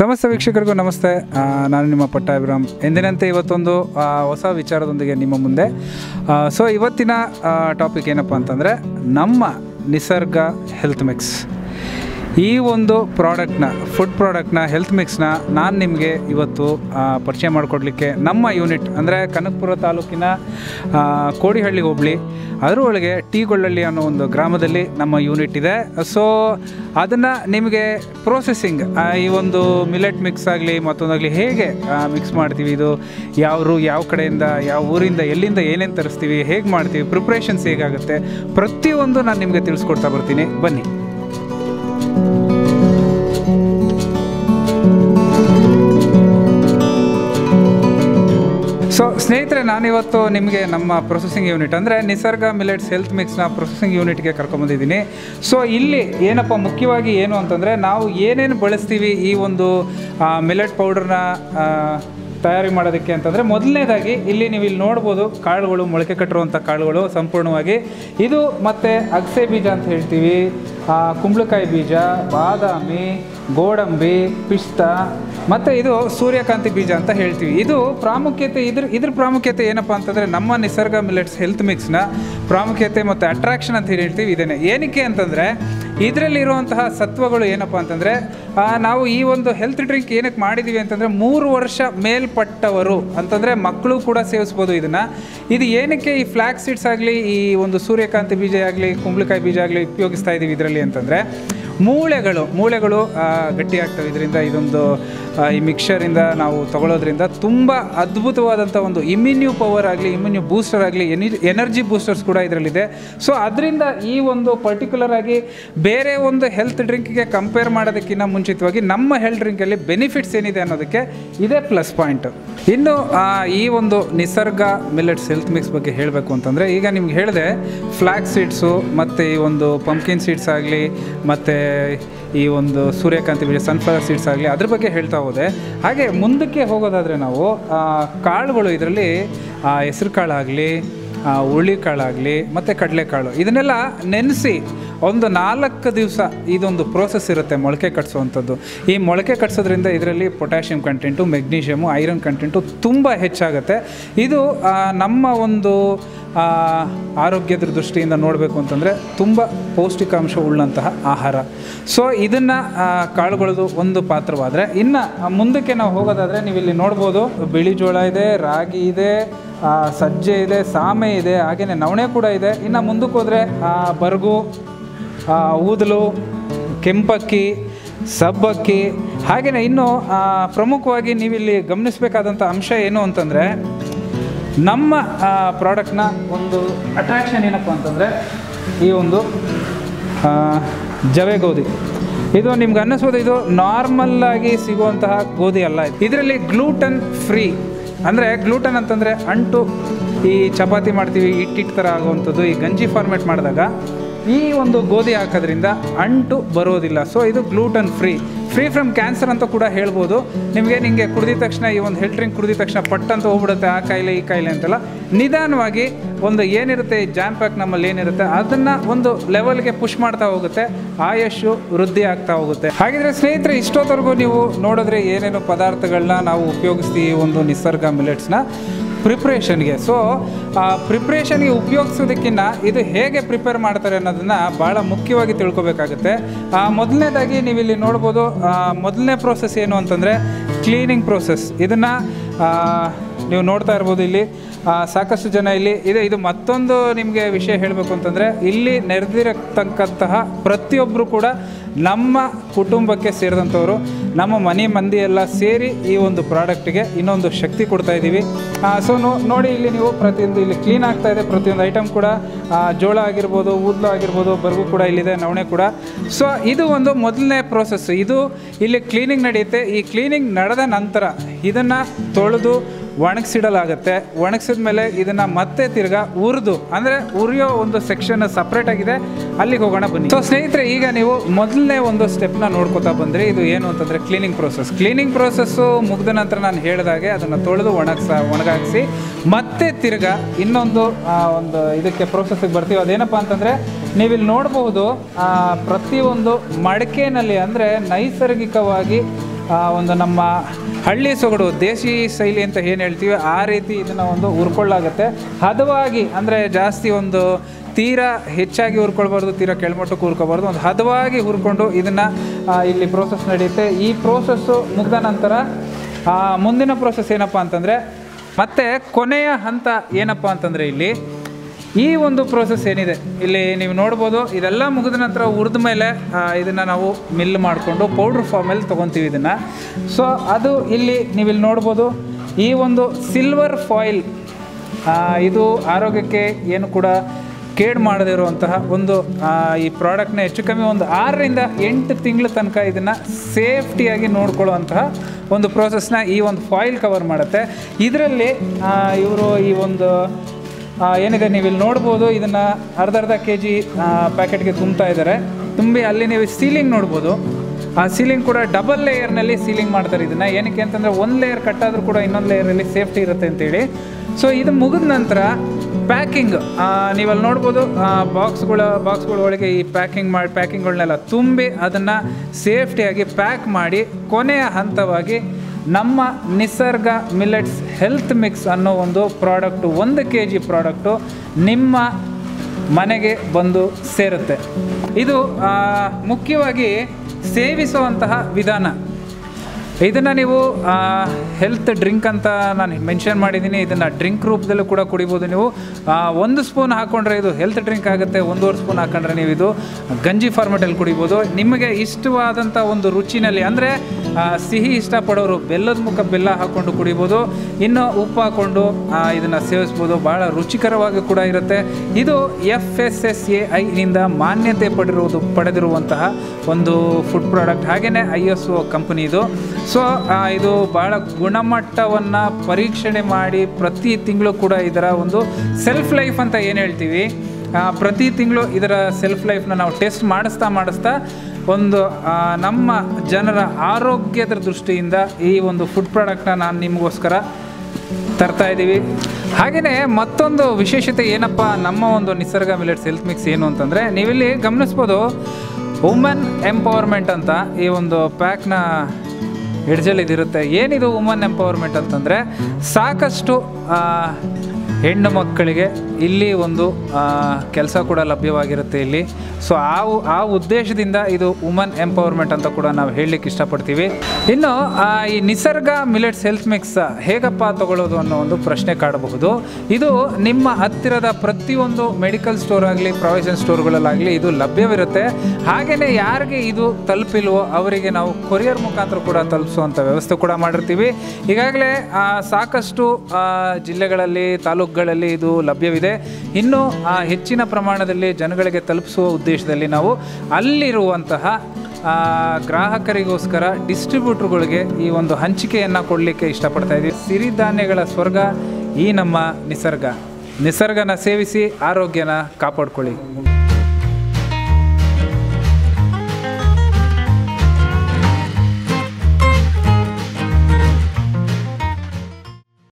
ಸಮಸ್ತ ವೀಕ್ಷಕರಿಗೂ ನಮಸ್ತೆ. ನಾನು ನಿಮ್ಮ ಪಟ್ಟ ಎಂದಿನಂತೆ ಇವತ್ತೊಂದು ಹೊಸ ವಿಚಾರದೊಂದಿಗೆ ನಿಮ್ಮ ಮುಂದೆ. ಸೊ ಇವತ್ತಿನ ಟಾಪಿಕ್ ಏನಪ್ಪ ಅಂತಂದರೆ ನಮ್ಮ ನಿಸರ್ಗ ಹೆಲ್ತ್ ಮಿಕ್ಸ್ ಈ ಒಂದು ಪ್ರಾಡಕ್ಟ್ನ ಫುಡ್ ಪ್ರಾಡಕ್ಟ್ನ ಹೆಲ್ತ್ ಮಿಕ್ಸ್ನ ನಾನು ನಿಮಗೆ ಇವತ್ತು ಪರಿಚಯ ಮಾಡಿಕೊಡ್ಲಿಕ್ಕೆ ನಮ್ಮ ಯೂನಿಟ್ ಅಂದರೆ ಕನಕಪುರ ತಾಲೂಕಿನ ಕೋಡಿಹಳ್ಳಿ ಹೋಬಳಿ, ಅದರೊಳಗೆ ಟೀಗೊಳ್ಳಳ್ಳಿ ಅನ್ನೋ ಒಂದು ಗ್ರಾಮದಲ್ಲಿ ನಮ್ಮ ಯೂನಿಟ್ ಇದೆ. ಸೊ ಅದನ್ನು ನಿಮಗೆ ಪ್ರೋಸೆಸ್ಸಿಂಗ್ ಈ ಒಂದು ಮಿಲೆಟ್ ಮಿಕ್ಸ್ ಆಗಲಿ ಮತ್ತೊಂದಾಗಲಿ ಹೇಗೆ ಮಿಕ್ಸ್ ಮಾಡ್ತೀವಿ ಇದು, ಯಾವರು ಯಾವ ಕಡೆಯಿಂದ, ಯಾವ ಊರಿಂದ, ಎಲ್ಲಿಂದ ಏನೇನು ತರಿಸ್ತೀವಿ, ಹೇಗೆ ಮಾಡ್ತೀವಿ ಪ್ರಿಪ್ರೇಷನ್ಸ್ ಹೇಗಾಗುತ್ತೆ, ಪ್ರತಿಯೊಂದು ನಾನು ನಿಮಗೆ ತಿಳಿಸ್ಕೊಡ್ತಾ ಬರ್ತೀನಿ. ಬನ್ನಿ. ಸ್ನೇಹಿತರೆ, ನಾನಿವತ್ತು ನಿಮಗೆ ನಮ್ಮ ಪ್ರೊಸೆಸಿಂಗ್ ಯೂನಿಟ್ ಅಂದರೆ ನಿಸರ್ಗ ಮಿಲೆಟ್ಸ್ ಹೆಲ್ತ್ ಮಿಕ್ಸ್ನ ಪ್ರೊಸೆಸಿಂಗ್ ಯೂನಿಟ್ಗೆ ಕರ್ಕೊಂಬಂದಿದ್ದೀನಿ. ಸೊ ಇಲ್ಲಿ ಏನಪ್ಪ ಮುಖ್ಯವಾಗಿ ಏನು ಅಂತಂದರೆ, ನಾವು ಏನೇನು ಬಳಸ್ತೀವಿ ಈ ಒಂದು ಮಿಲೆಟ್ ಪೌಡರ್ನ ತಯಾರಿ ಮಾಡೋದಕ್ಕೆ ಅಂತಂದರೆ, ಮೊದಲನೇದಾಗಿ ಇಲ್ಲಿ ನೀವು ಇಲ್ಲಿ ನೋಡ್ಬೋದು ಕಾಳುಗಳು, ಮೊಳಕೆ ಕಟ್ಟಿರುವಂಥ ಕಾಳುಗಳು ಸಂಪೂರ್ಣವಾಗಿ. ಇದು ಮತ್ತು ಅಗಸೆ ಬೀಜ ಅಂತ ಹೇಳ್ತೀವಿ. ಕುಂಬಳಕಾಯಿ ಬೀಜ, ಬಾದಾಮಿ, ಗೋಡಂಬಿ, ಪಿಸ್ತಾ ಮತ್ತು ಇದು ಸೂರ್ಯಕಾಂತಿ ಬೀಜ ಅಂತ ಹೇಳ್ತೀವಿ. ಇದು ಪ್ರಾಮುಖ್ಯತೆ ಇದ್ರ ಇದ್ರ ಪ್ರಾಮುಖ್ಯತೆ ಏನಪ್ಪ ಅಂತಂದರೆ ನಮ್ಮ ನಿಸರ್ಗ ಮಿಲೆಟ್ಸ್ ಹೆಲ್ತ್ ಮಿಕ್ಸ್ನ ಪ್ರಾಮುಖ್ಯತೆ ಮತ್ತು ಅಟ್ರಾಕ್ಷನ್ ಅಂತ ಹೇಳ್ತೀವಿ ಇದೇನೆ ಏನಕ್ಕೆ ಅಂತಂದರೆ ಇದರಲ್ಲಿರುವಂತಹ ಸತ್ವಗಳು ಏನಪ್ಪ ಅಂತಂದರೆ ನಾವು ಈ ಒಂದು ಹೆಲ್ತ್ ಡ್ರಿಂಕ್ ಏನಕ್ಕೆ ಮಾಡಿದ್ದೀವಿ ಅಂತಂದರೆ ಮೂರು ವರ್ಷ ಮೇಲ್ಪಟ್ಟವರು ಅಂತಂದರೆ ಮಕ್ಕಳು ಕೂಡ ಸೇವಿಸ್ಬೋದು ಇದನ್ನು. ಇದು ಏನಕ್ಕೆ ಈ ಫ್ಲ್ಯಾಕ್ ಸೀಡ್ಸ್ ಆಗಲಿ, ಈ ಒಂದು ಸೂರ್ಯಕಾಂತಿ ಬೀಜ ಆಗಲಿ, ಕುಂಬಳಕಾಯಿ ಬೀಜ ಆಗಲಿ ಉಪಯೋಗಿಸ್ತಾ ಇದ್ದೀವಿ ಇದರಲ್ಲಿ ಅಂತಂದರೆ ಮೂಳೆಗಳು ಮೂಳೆಗಳು ಗಟ್ಟಿಯಾಗ್ತವೆ. ಇದರಿಂದ ಇದೊಂದು ಈ ಮಿಕ್ಸರಿಂದ ನಾವು ತಗೊಳ್ಳೋದ್ರಿಂದ ತುಂಬ ಅದ್ಭುತವಾದಂಥ ಒಂದು ಇಮ್ಯುನ್ಯೂ ಪವರ್ ಆಗಲಿ ಇಮ್ಯುನ್ಯೂ ಬೂಸ್ಟರ್ ಆಗಲಿ, ಎನಿ ಎನರ್ಜಿ ಬೂಸ್ಟರ್ಸ್ ಕೂಡ ಇದರಲ್ಲಿದೆ. ಸೊ ಅದರಿಂದ ಈ ಒಂದು ಪರ್ಟಿಕ್ಯುಲರ್ ಆಗಿ ಬೇರೆ ಒಂದು ಹೆಲ್ತ್ ಡ್ರಿಂಕ್ಗೆ ಕಂಪೇರ್ ಮಾಡೋದಕ್ಕಿಂತ ಮುಂಚಿತವಾಗಿ ನಮ್ಮ ಹೆಲ್ತ್ ಡ್ರಿಂಕಲ್ಲಿ ಬೆನಿಫಿಟ್ಸ್ ಏನಿದೆ ಅನ್ನೋದಕ್ಕೆ ಇದೇ ಪ್ಲಸ್ ಪಾಯಿಂಟ್ ಇನ್ನು ಈ ಒಂದು ನಿಸರ್ಗ ಮಿಲೆಟ್ಸ್ ಹೆಲ್ತ್ ಮಿಕ್ಸ್ ಬಗ್ಗೆ ಹೇಳಬೇಕು ಅಂತಂದರೆ, ಈಗ ನಿಮ್ಗೆ ಹೇಳಿದೆ ಫ್ಲ್ಯಾಕ್ ಸೀಡ್ಸು ಮತ್ತು ಈ ಒಂದು ಪಂಪ್ಕಿನ್ ಸೀಡ್ಸ್ ಆಗಲಿ, ಮತ್ತು ಈ ಒಂದು ಸೂರ್ಯಕಾಂತಿ ಬೀಜ ಸನ್ಫ್ಲವರ್ ಸೀಡ್ಸ್ ಆಗಲಿ, ಅದ್ರ ಬಗ್ಗೆ ಹೇಳ್ತಾ ಹೋದೆ. ಹಾಗೆ ಮುಂದಕ್ಕೆ ಹೋಗೋದಾದರೆ ನಾವು ಕಾಳುಗಳು ಇದರಲ್ಲಿ ಹೆಸರು ಕಾಳಾಗಲಿ ಹುರುಳಿಕಾಳಾಗಲಿ, ಮತ್ತು ಕಡಲೆಕಾಳು, ಇದನ್ನೆಲ್ಲ ನೆನೆಸಿ ಒಂದು ನಾಲ್ಕು ದಿವಸ ಇದೊಂದು ಪ್ರೋಸೆಸ್ ಇರುತ್ತೆ ಮೊಳಕೆ ಕಟ್ಸುವಂಥದ್ದು. ಈ ಮೊಳಕೆ ಕಟ್ಸೋದ್ರಿಂದ ಇದರಲ್ಲಿ potassium content magnesium iron content ತುಂಬ ಹೆಚ್ಚಾಗುತ್ತೆ. ಇದು ನಮ್ಮ ಒಂದು ಆರೋಗ್ಯದ ದೃಷ್ಟಿಯಿಂದ ನೋಡಬೇಕು ಅಂತಂದರೆ ತುಂಬ ಪೌಷ್ಟಿಕಾಂಶ ಉಳ್ಳಂತಹ ಆಹಾರ. ಸೊ ಇದನ್ನು ಕಾಳುಗಳದು ಒಂದು ಪಾತ್ರವಾದರೆ, ಇನ್ನು ಮುಂದಕ್ಕೆ ನಾವು ಹೋಗೋದಾದರೆ ನೀವು ಇಲ್ಲಿ ನೋಡ್ಬೋದು, ಬಿಳಿ ಜೋಳ ಇದೆ, ರಾಗಿ ಇದೆ ಸಜ್ಜೆ ಇದೆ, ಸಾಮೆ ಇದೆ ಹಾಗೆಯೇ ನವಣೆ ಕೂಡ ಇದೆ. ಇನ್ನು ಮುಂದಕ್ಕೆ ಹೋದರೆ ಬರಗು ಊದಲು ಕೆಂಪಕ್ಕಿ ಸಬ್ಬಕ್ಕಿ ಹಾಗೆಯೇ ಇನ್ನು ಆ, ಪ್ರಮುಖವಾಗಿ ನೀವಿಲ್ಲಿ ಗಮನಿಸಬೇಕಾದಂಥ ಅಂಶ ಏನು ಅಂತಂದರೆ ನಮ್ಮ ಪ್ರಾಡಕ್ಟ್ನ ಒಂದು ಅಟ್ರಾಕ್ಷನ್ ಏನಪ್ಪ ಅಂತಂದರೆ ಈ ಒಂದು ಜವೆ ಗೋಧಿ. ಇದು ನಿಮ್ಗೆ ಅನ್ನಿಸ್ಬೋದು ಇದು ನಾರ್ಮಲ್ಲಾಗಿ ಸಿಗುವಂತಹ ಗೋಧಿ ಅಲ್ಲ ಇದರಲ್ಲಿ ಗ್ಲೂಟನ್ ಫ್ರೀ ಅಂದರೆ ಗ್ಲೂಟನ್ ಅಂತಂದರೆ ಅಂಟು ಈ ಚಪಾತಿ ಮಾಡ್ತೀವಿ ಹಿಟ್ಟಿಟ್ಟು ಥರ ಆಗುವಂಥದ್ದು ಈ ಗಂಜಿ ಫಾರ್ಮೇಟ್ ಮಾಡಿದಾಗ ಈ ಒಂದು ಗೋಧಿ ಹಾಕೋದ್ರಿಂದ ಅಂಟು ಬರೋದಿಲ್ಲ. ಸೊ ಇದು gluten free free from cancer ಅಂತ ಕೂಡ ಹೇಳ್ಬೋದು. ನಿಮಗೆ ನಿಮಗೆ ಕುಡಿದ ತಕ್ಷಣ ಈ ಒಂದು ಹೆಲ್ತ್ ಡ್ರಿಂಕ್ ಕುಡಿದ ತಕ್ಷಣ ಪಟ್ ಅಂತ ಹೋಗ್ಬಿಡುತ್ತೆ ಆ ಕಾಯಿಲೆ, ಈ ಕಾಯಿಲೆ ಅಂತೆಲ್ಲ. ನಿಧಾನವಾಗಿ ಒಂದು ಏನಿರುತ್ತೆ ಜಾಮ್ ಪ್ಯಾಕ್ ನಮ್ಮಲ್ಲಿ ಏನಿರುತ್ತೆ, ಅದನ್ನು ಒಂದು ಲೆವೆಲ್ಗೆ ಪುಷ್ ಮಾಡ್ತಾ ಹೋಗುತ್ತೆ. ಆಯಸ್ಸು ವೃದ್ಧಿ ಆಗ್ತಾ ಹೋಗುತ್ತೆ. ಹಾಗಿದ್ರೆ ಸ್ನೇಹಿತರೆ, ಇಷ್ಟೊತ್ತವರೆಗೂ ನೀವು ನೋಡಿದ್ರೆ ಏನೇನು ಪದಾರ್ಥಗಳನ್ನ ನಾವು ಉಪಯೋಗಿಸ್ತೀವಿ ಒಂದು ನಿಸರ್ಗ ಮಿಲೆಟ್ಸ್ನ ಪ್ರಿಪ್ರೇಷನ್ಗೆ ಸೊ ಆ ಪ್ರಿಪ್ರೇಷನ್ಗೆ ಉಪಯೋಗಿಸೋದಕ್ಕಿಂತ ಇದು ಹೇಗೆ ಪ್ರಿಪೇರ್ ಮಾಡ್ತಾರೆ ಅನ್ನೋದನ್ನು ಭಾಳ ಮುಖ್ಯವಾಗಿ ತಿಳ್ಕೊಬೇಕಾಗುತ್ತೆ. ಮೊದಲನೇದಾಗಿ ನೀವು ಇಲ್ಲಿ ನೋಡ್ಬೋದು ಮೊದಲನೇ ಪ್ರೋಸೆಸ್ ಏನು ಅಂತಂದರೆ ಕ್ಲೀನಿಂಗ್ ಪ್ರೋಸೆಸ್ ಇದನ್ನು ನೀವು ನೋಡ್ತಾ ಇರ್ಬೋದು ಇಲ್ಲಿ. ಸಾಕಷ್ಟು ಜನ ಇಲ್ಲಿ, ಇದೆ, ಇದು ಮತ್ತೊಂದು ನಿಮಗೆ ವಿಷಯ ಹೇಳಬೇಕು ಅಂತಂದರೆ, ಇಲ್ಲಿ ನೆರೆದಿರತಕ್ಕಂತಹ ಪ್ರತಿಯೊಬ್ಬರು ಕೂಡ ನಮ್ಮ ಕುಟುಂಬಕ್ಕೆ ಸೇರಿದಂಥವರು ನಮ್ಮ ಮನೆ ಮಂದಿ ಎಲ್ಲ ಸೇರಿ ಈ ಒಂದು ಪ್ರಾಡಕ್ಟ್ಗೆ ಇನ್ನೊಂದು ಶಕ್ತಿ ಕೊಡ್ತಾ ಇದ್ದೀವಿ. ಸೊ ನೋಡಿ ಇಲ್ಲಿ ನೀವು ಪ್ರತಿಯೊಂದು ಇಲ್ಲಿ ಕ್ಲೀನ್ ಆಗ್ತಾ ಇದೆ. ಪ್ರತಿಯೊಂದು ಐಟಮ್ ಕೂಡ ಜೋಳ ಆಗಿರ್ಬೋದು, ಊದ್ಲು ಆಗಿರ್ಬೋದು, ಬರ್ಗು ಕೂಡ ಇಲ್ಲಿದೆ, ನವಣೆ ಕೂಡ. ಸೊ ಇದು ಒಂದು ಮೊದಲನೇ ಪ್ರೋಸೆಸ್ ಇದು ಇಲ್ಲಿ ಕ್ಲೀನಿಂಗ್ ನಡೆಯುತ್ತೆ. ಈ ಕ್ಲೀನಿಂಗ್ ನಡೆದ ನಂತರ ಇದನ್ನು ತೊಳೆದು ಒಣಗಿಸಿಡಲಾಗುತ್ತೆ. ಒಣಗಿಸಿದ ಮೇಲೆ ಇದನ್ನು ಮತ್ತೆ ತಿರ್ಗ ಉರಿದು ಅಂದರೆ ಉರಿಯೋ ಒಂದು ಸೆಕ್ಷನ್ ಸಪ್ರೇಟ್ ಆಗಿದೆ. ಅಲ್ಲಿಗೆ ಹೋಗೋಣ ಬನ್ನಿ. ಸೊ ಸ್ನೇಹಿತರೆ, ಈಗ ನೀವು ಮೊದಲನೇ ಒಂದು ಸ್ಟೆಪ್ನ ನೋಡ್ಕೋತಾ ಬಂದರೆ. ಇದು ಏನು ಅಂತಂದರೆ ಕ್ಲೀನಿಂಗ್ ಪ್ರೋಸೆಸ್ ಕ್ಲೀನಿಂಗ್ ಪ್ರೋಸೆಸ್ಸು ಮುಗಿದ ನಂತರ ನಾನು ಹೇಳಿದಾಗೆ ಅದನ್ನು ತೊಳೆದು ಒಣಗಿಸ ಒಣಗಾಕಿಸಿ ಮತ್ತೆ ತಿರ್ಗ ಇನ್ನೊಂದು ಒಂದು ಇದಕ್ಕೆ ಪ್ರೋಸೆಸ್ಗೆ ಬರ್ತೀವಿ. ಅದೇನಪ್ಪ ಅಂತಂದರೆ ನೀವಿಲ್ಲಿ ನೋಡಬಹುದು ಪ್ರತಿಯೊಂದು ಮಡಕೆಯಲ್ಲಿ ಅಂದರೆ ನೈಸರ್ಗಿಕವಾಗಿ ಒಂದು ನಮ್ಮ ಹಳ್ಳಿ ಸೊಗಡು, ದೇಶಿ ಶೈಲಿ ಅಂತ ಏನು ಹೇಳ್ತೀವಿ, ಆ ರೀತಿ ಇದನ್ನು ಒಂದು ಉರ್ಕೊಳ್ಳಾಗುತ್ತೆ ಹದವಾಗಿ ಅಂದರೆ ಜಾಸ್ತಿ ಒಂದು ತೀರಾ ಹೆಚ್ಚಾಗಿ ಹುರ್ಕೊಳ್ಬಾರ್ದು, ತೀರಾ ಕೆಳಮಟ್ಟಕ್ಕೆ ಹುರ್ಕೋಬಾರ್ದು ಒಂದು ಹದವಾಗಿ ಹುರ್ಕೊಂಡು ಇದನ್ನು ಇಲ್ಲಿ ಪ್ರೋಸೆಸ್ ನಡೆಯುತ್ತೆ. ಈ ಪ್ರೋಸೆಸ್ಸು ಮುಗಿದ ನಂತರ ಮುಂದಿನ ಪ್ರೋಸೆಸ್ ಏನಪ್ಪ ಅಂತಂದರೆ, ಮತ್ತೆ ಕೊನೆಯ ಹಂತ ಏನಪ್ಪ ಅಂತಂದರೆ ಇಲ್ಲಿ ಈ ಒಂದು ಪ್ರೋಸೆಸ್ ಏನಿದೆ? ಇಲ್ಲಿ ನೀವು ನೋಡ್ಬೋದು, ಇದೆಲ್ಲ ಮುಗಿದ ನಂತರ ಹುರಿದ ಮೇಲೆ ಇದನ್ನು ನಾವು ಮಿಲ್ ಮಾಡಿಕೊಂಡು ಪೌಡ್ರ್ ಫಾರ್ಮಲ್ಲಿ ತೊಗೊತೀವಿ ಇದನ್ನು. ಸೊ ಅದು ಇಲ್ಲಿ ನೀವು ಇಲ್ಲಿ ನೋಡ್ಬೋದು, ಈ ಒಂದು ಸಿಲ್ವರ್ ಫಾಯಿಲ್ ಇದು ಆರೋಗ್ಯಕ್ಕೆ ಏನು ಕೂಡ ಕೇಡ್ ಮಾಡದೇ ಇರುವಂತಹ ಒಂದು ಈ ಪ್ರಾಡಕ್ಟ್ನ ಹೆಚ್ಚು ಕಮ್ಮಿ ಒಂದು ಆರರಿಂದ ಎಂಟು ತಿಂಗಳ ತನಕ ಇದನ್ನು ಸೇಫ್ಟಿಯಾಗಿ ನೋಡ್ಕೊಳ್ಳುವಂತಹ ಒಂದು ಪ್ರೋಸೆಸ್ನ ಈ ಒಂದು ಫಾಯಿಲ್ ಕವರ್ ಮಾಡುತ್ತೆ. ಇದರಲ್ಲಿ ಇವರು ಈ ಒಂದು ಏನಿದೆ ನೀವು ಇಲ್ಲಿ ನೋಡ್ಬೋದು, ಇದನ್ನು ಅರ್ಧ ಅರ್ಧ ಕೆ ಜಿ ಪ್ಯಾಕೆಟ್ಗೆ ತುಂಬ್ತಾ ಇದ್ದಾರೆ. ತುಂಬಿ ಅಲ್ಲಿ ನೀವು ಸೀಲಿಂಗ್ ನೋಡ್ಬೋದು. ಆ ಸೀಲಿಂಗ್ ಕೂಡ ಡಬಲ್ ಲೇಯರ್ನಲ್ಲಿ ಸೀಲಿಂಗ್ ಮಾಡ್ತಾರೆ ಇದನ್ನು. ಏನಕ್ಕೆ ಅಂತಂದರೆ ಒಂದು ಲೇಯರ್ ಕಟ್ಟಾದರೂ ಕೂಡ ಇನ್ನೊಂದು ಲೇಯರಲ್ಲಿ ಸೇಫ್ಟಿ ಇರುತ್ತೆ ಅಂತೇಳಿ. ಸೊ ಇದು ಮುಗಿದ ನಂತರ ಪ್ಯಾಕಿಂಗ್ ನೀವಲ್ಲಿ ನೋಡ್ಬೋದು ಬಾಕ್ಸ್ಗಳ ಬಾಕ್ಸ್ಗಳ ಒಳಗೆ ಈ ಪ್ಯಾಕಿಂಗ್ ಮಾಡಿ, ಪ್ಯಾಕಿಂಗ್ಗಳನ್ನೆಲ್ಲ ತುಂಬಿ ಅದನ್ನು ಸೇಫ್ಟಿಯಾಗಿ ಪ್ಯಾಕ್ ಮಾಡಿ ಕೊನೆಯ ಹಂತವಾಗಿ ನಮ್ಮ ನಿಸರ್ಗ ಮಿಲೆಟ್ಸ್ ಹೆಲ್ತ್ ಮಿಕ್ಸ್ ಅನ್ನೋ ಒಂದು ಪ್ರಾಡಕ್ಟು, ಒಂದು ಕೆ ಜಿ ಪ್ರಾಡಕ್ಟು ನಿಮ್ಮ ಮನೆಗೆ ಬಂದು ಸೇರುತ್ತೆ. ಇದು ಮುಖ್ಯವಾಗಿ ಸೇವಿಸುವಂತಹ ವಿಧಾನ. ಇದನ್ನು ನೀವು ಹೆಲ್ತ್ ಡ್ರಿಂಕ್ ಅಂತ ನಾನು ಮೆನ್ಷನ್ ಮಾಡಿದ್ದೀನಿ. ಇದನ್ನು ಡ್ರಿಂಕ್ ರೂಪದಲ್ಲೂ ಕೂಡ ಕುಡಿಬೋದು ನೀವು. ಒಂದು ಸ್ಪೂನ್ ಹಾಕ್ಕೊಂಡ್ರೆ ಇದು ಹೆಲ್ತ್ ಡ್ರಿಂಕ್ ಆಗುತ್ತೆ. ಒಂದೂವರೆ ಸ್ಪೂನ್ ಹಾಕೊಂಡ್ರೆ ನೀವು ಇದು ಗಂಜಿ ಫಾರ್ಮೆಟಲ್ಲಿ ಕುಡಿಬೋದು. ನಿಮಗೆ ಇಷ್ಟವಾದಂಥ ಒಂದು ರುಚಿನಲ್ಲಿ, ಅಂದರೆ ಸಿಹಿ ಇಷ್ಟಪಡೋರು ಬೆಲ್ಲದ ಮುಖ ಬೆಲ್ಲ ಹಾಕ್ಕೊಂಡು ಕುಡಿಬೋದು. ಇನ್ನು ಉಪ್ಪು ಹಾಕ್ಕೊಂಡು ಇದನ್ನು ಸೇವಿಸ್ಬೋದು. ಭಾಳ ರುಚಿಕರವಾಗಿ ಕೂಡ ಇರುತ್ತೆ. ಇದು ಎಫ್ ಎಸ್ ಎಸ್ ಎ ಐನಿಂದ ಮಾನ್ಯತೆ ಪಡೆದಿರುವುದು, ಪಡೆದಿರುವಂತಹ ಒಂದು ಫುಡ್ ಪ್ರಾಡಕ್ಟ್ ಹಾಗೆಯೇ ಐ ಎಸ್ ಒ ಕಂಪನಿ ಇದು. ಸೊ ಇದು ಬಹಳ ಗುಣಮಟ್ಟವನ್ನು ಪರೀಕ್ಷಣೆ ಮಾಡಿ ಪ್ರತಿ ತಿಂಗಳು ಕೂಡ ಇದರ ಒಂದು ಸೆಲ್ಫ್ ಲೈಫ್ ಅಂತ ಏನು ಹೇಳ್ತೀವಿ? ಪ್ರತಿ ತಿಂಗಳು ಇದರ ಸೆಲ್ಫ್ ಲೈಫ್ನ ನಾವು ಟೆಸ್ಟ್ ಮಾಡಿಸ್ತಾ ಮಾಡಿಸ್ತಾ ಒಂದು ನಮ್ಮ ಜನರ ಆರೋಗ್ಯದ ದೃಷ್ಟಿಯಿಂದ ಈ ಒಂದು ಫುಡ್ ಪ್ರಾಡಕ್ಟ್ನ ನಾನು ನಿಮಗೋಸ್ಕರ ತರ್ತಾ ಇದ್ದೀವಿ ಹಾಗೆಯೇ ಮತ್ತೊಂದು ವಿಶೇಷತೆ ಏನಪ್ಪ? ನಮ್ಮ ಒಂದು ನಿಸರ್ಗ ಮಿಲೆಟ್ಸ್ ಹೆಲ್ತ್ ಮಿಕ್ಸ್ ಏನು ಅಂತಂದರೆ ನೀವಿಲ್ಲಿ ಗಮನಿಸ್ಬೋದು ವುಮೆನ್ ಎಂಪವರ್ಮೆಂಟ್ ಅಂತ ಈ ಒಂದು ಪ್ಯಾಕ್ನ ಎಡ್ಜಲ್ಲಿ ಇದಿರುತ್ತೆ ಏನಿದು ವುಮನ್ ಎಂಪವರ್ಮೆಂಟ್ ಅಂತಂದರೆ ಸಾಕಷ್ಟು ಹೆಣ್ಣು ಮಕ್ಕಳಿಗೆ ಇಲ್ಲಿ ಒಂದು ಕೆಲಸ ಕೂಡ ಲಭ್ಯವಾಗಿರುತ್ತೆ ಇಲ್ಲಿ. ಸೊ ಆ ಆ ಉದ್ದೇಶದಿಂದ ಇದು ವುಮನ್ ಎಂಪವರ್ಮೆಂಟ್ ಅಂತ ಕೂಡ ನಾವು ಹೇಳಲಿಕ್ಕೆ ಇಷ್ಟಪಡ್ತೀವಿ. ಇನ್ನು ಈ ನಿಸರ್ಗ ಮಿಲೆಟ್ಸ್ ಹೆಲ್ತ್ ಮಿಕ್ಸ್ ಹೇಗಪ್ಪ ತಗೊಳ್ಳೋದು ಅನ್ನೋ ಒಂದು ಪ್ರಶ್ನೆ ಕಾಡಬಹುದು. ಇದು ನಿಮ್ಮ ಹತ್ತಿರದ ಪ್ರತಿಯೊಂದು ಮೆಡಿಕಲ್ ಸ್ಟೋರ್ ಆಗಲಿ ಪ್ರಾವಿಷನ್ ಸ್ಟೋರ್ಗಳಲ್ಲಾಗಲಿ ಇದು ಲಭ್ಯವಿರುತ್ತೆ. ಹಾಗೆಯೇ ಯಾರಿಗೆ ಇದು ತಲುಪಿಲ್ವೋ ಅವರಿಗೆ ನಾವು ಕೊರಿಯರ್ ಮುಖಾಂತರ ಕೂಡ ತಲುಪಿಸುವಂಥ ವ್ಯವಸ್ಥೆ ಕೂಡ ಮಾಡಿರ್ತೀವಿ. ಈಗಾಗಲೇ ಸಾಕಷ್ಟು ಜಿಲ್ಲೆಗಳಲ್ಲಿ ಜಿಲ್ಲೆಗಳಲ್ಲಿ ತಾಲೂಕುಗಳಲ್ಲಿ ಇದು ಲಭ್ಯವಿದೆ. ಇನ್ನು ಆ, ಹೆಚ್ಚಿನ ಪ್ರಮಾಣದಲ್ಲಿ ಜನಗಳಿಗೆ ತಲುಪಿಸುವ ಉದ್ದೇಶದಲ್ಲಿ ನಾವು ಅಲ್ಲಿರುವಂತಹ ಗ್ರಾಹಕರಿಗೋಸ್ಕರ ಡಿಸ್ಟ್ರಿಬ್ಯೂಟ್ರುಗಳಿಗೆ ಈ ಒಂದು ಹಂಚಿಕೆಯನ್ನು ಕೊಡಲಿಕ್ಕೆ ಇಷ್ಟಪಡ್ತಾ ಇದ್ದೀವಿ. ಸಿರಿಧಾನ್ಯಗಳ ಸ್ವರ್ಗ ಈ ನಮ್ಮ ನಿಸರ್ಗ. ನಿಸರ್ಗನ ಸೇವಿಸಿ ಆರೋಗ್ಯನ ಕಾಪಾಡ್ಕೊಳ್ಳಿ.